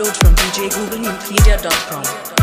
Download from djgooglemusimedia.com.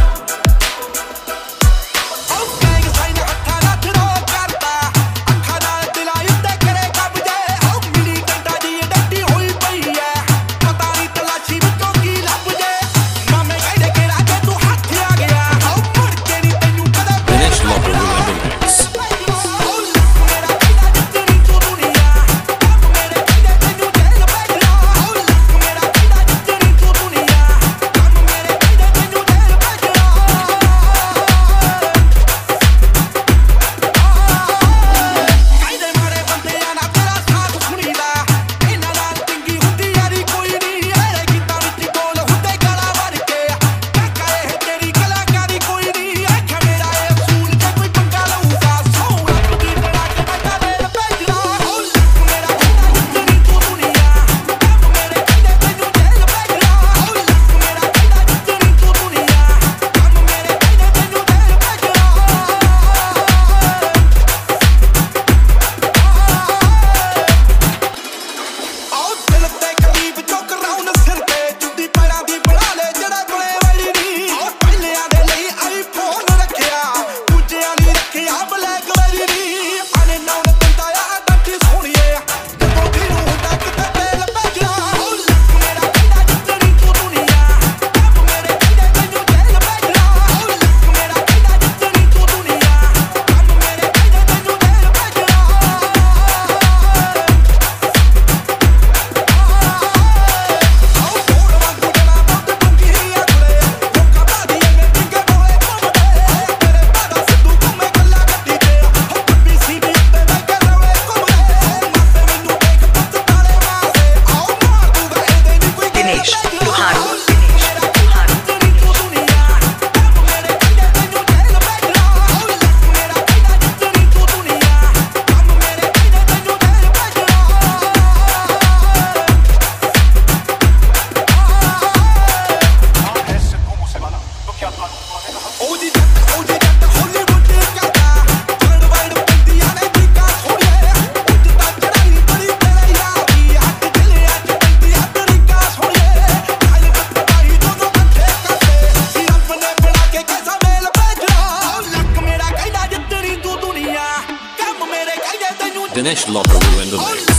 Dinesh Lotharu and the